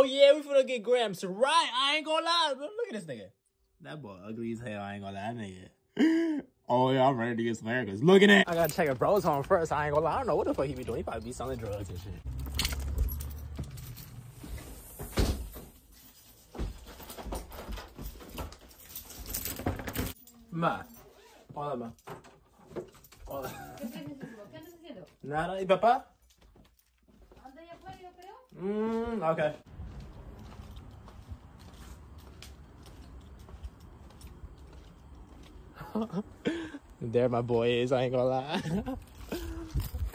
Oh yeah, we finna get grams. Right, I ain't gonna lie. Look at this nigga. That boy ugly as hell. I ain't gonna lie, nigga. Oh yeah, I'm ready to get some haircuts. Look at that. I gotta check a bro's home first. I ain't gonna lie. I don't know what the fuck he be doing. He probably be selling drugs and shit. Ma. Hola, ma. Hola. ¿Qué estás haciendo? ¿Qué andas haciendo? Nada. ¿Y papá? Anda allá afuera, yo creo. Mmm, okay. there my boy is, I ain't gonna lie.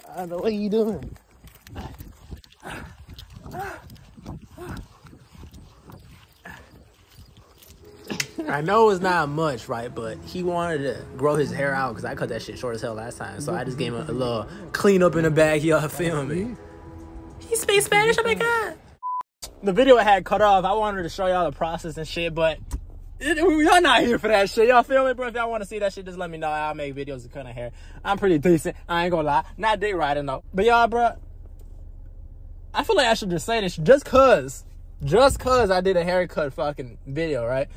I don't know what you doing. I know it's not much, right? But he wanted to grow his hair out because I cut that shit short as hell last time. So I just gave him a, little clean up in the bag. Y'all feel me? He speaks Spanish. Oh my god. The video I had cut off. I wanted to show y'all the process and shit, but y'all not here for that shit. Y'all feel me, bro? If y'all want to see that shit, just let me know. I'll make videos of cutting hair. I'm pretty decent. I ain't gonna lie. Not dick riding though. But y'all, bro, I feel like I should just say this just cause, just cause I did a haircut fucking video, right?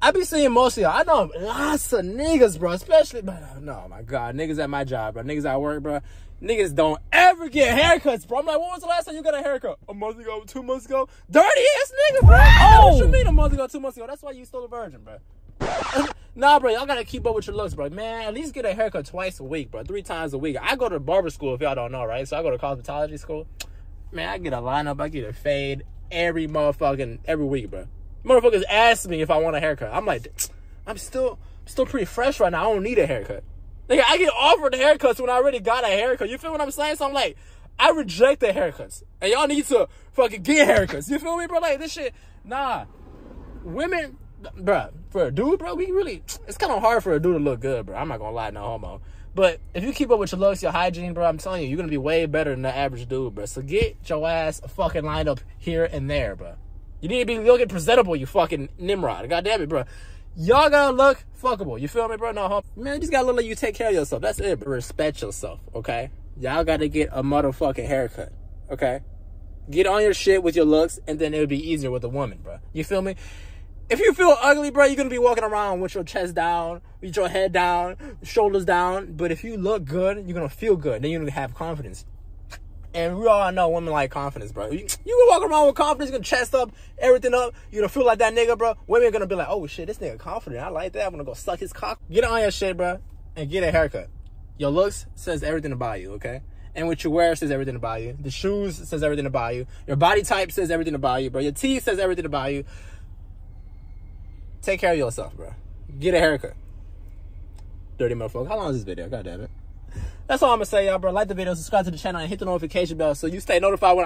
I be seeing most of y'all. I know lots of niggas, bro. Especially, but no, my God, niggas at my job, bro. Niggas at work, bro. Niggas don't ever get haircuts, bro. I'm like, when was the last time you got a haircut? A month ago, two months ago. Dirty ass nigga, bro. Oh, what you mean a month ago, two months ago? That's why you still a virgin, bro. nah, bro, y'all gotta keep up with your looks, bro. Man, at least get a haircut twice a week, bro. Three times a week. I go to barber school if y'all don't know, right? So I go to cosmetology school. Man, I get a lineup, I get a fade every motherfucking every week, bro. Motherfuckers ask me if I want a haircut. I'm like, I'm still still pretty fresh right now. I don't need a haircut. Nigga, I get offered haircuts when I already got a haircut. You feel what I'm saying? So I'm like, I reject the haircuts. And y'all need to fucking get haircuts. You feel me, bro? Like this shit, nah. Women, bro, for a dude, bro, we really, it's kind of hard for a dude to look good, bro. I'm not gonna lie, no homo. But if you keep up with your looks, your hygiene, bro, I'm telling you, you're gonna be way better than the average dude, bro. So get your ass fucking lined up here and there, bro. You need to be looking presentable, you fucking Nimrod. God damn it, bro. Y'all gotta look fuckable. You feel me, bro? No, man, you just gotta look like you take care of yourself. That's it, bro. Respect yourself, okay? Y'all gotta get a motherfucking haircut, okay? Get on your shit with your looks, and then it'll be easier with a woman, bro. You feel me? If you feel ugly, bro, you're gonna be walking around with your chest down, with your head down, shoulders down. But if you look good, you're gonna feel good. Then you're gonna have confidence. And we all know women like confidence, bro. You, you can walk around with confidence, you can chest up, everything up. You gonna feel like that nigga, bro. Women are gonna be like, oh shit, this nigga confident. I like that. I'm gonna go suck his cock. Get on your shit, bro, and get a haircut. Your looks says everything about you, okay? And what you wear says everything about you. The shoes says everything about you. Your body type says everything about you, bro. Your teeth says everything about you. Take care of yourself, bro. Get a haircut. Dirty motherfucker. How long is this video? God damn it. That's all I'm gonna say, y'all, bro. Like the video, subscribe to the channel, and hit the notification bell so you stay notified when I